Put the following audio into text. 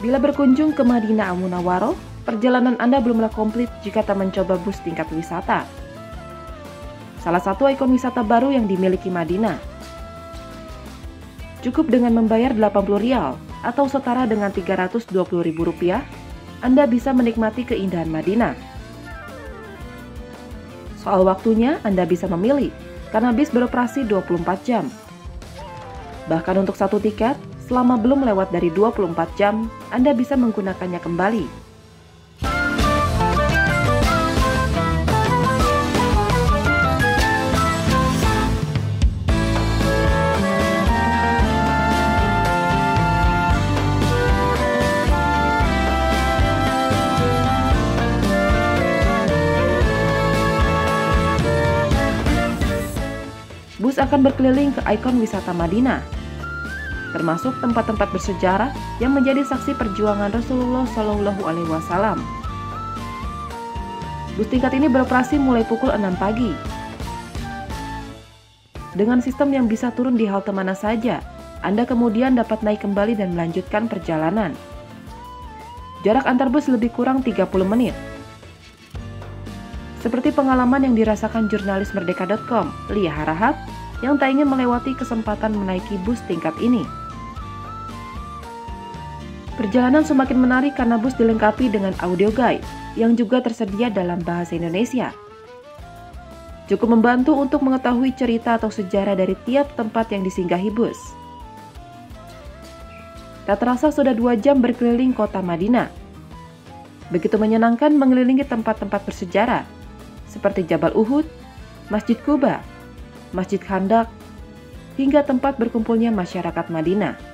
Bila berkunjung ke Madinah Al-Munawwaroh, perjalanan Anda belumlah komplit jika tak mencoba bus tingkat wisata. Salah satu ikon wisata baru yang dimiliki Madinah. Cukup dengan membayar 80 rial atau setara dengan 320 ribu rupiah, Anda bisa menikmati keindahan Madinah. Soal waktunya, Anda bisa memilih, karena bis beroperasi 24 jam. Bahkan untuk satu tiket, selama belum lewat dari 24 jam, Anda bisa menggunakannya kembali. Bus akan berkeliling ke ikon wisata Madinah, termasuk tempat-tempat bersejarah yang menjadi saksi perjuangan Rasulullah Shallallahu Alaihi Wasallam. Bus tingkat ini beroperasi mulai pukul 6 pagi. Dengan sistem yang bisa turun di halte mana saja, Anda kemudian dapat naik kembali dan melanjutkan perjalanan. Jarak antar bus lebih kurang 30 menit. Seperti pengalaman yang dirasakan jurnalis Merdeka.com, Lia Harahap, yang tak ingin melewati kesempatan menaiki bus tingkat ini. Perjalanan semakin menarik karena bus dilengkapi dengan audio guide yang juga tersedia dalam bahasa Indonesia. Cukup membantu untuk mengetahui cerita atau sejarah dari tiap tempat yang disinggahi bus. Tak terasa sudah dua jam berkeliling kota Madinah. Begitu menyenangkan mengelilingi tempat-tempat bersejarah, seperti Jabal Uhud, Masjid Kuba, Masjid Khandak, hingga tempat berkumpulnya masyarakat Madinah.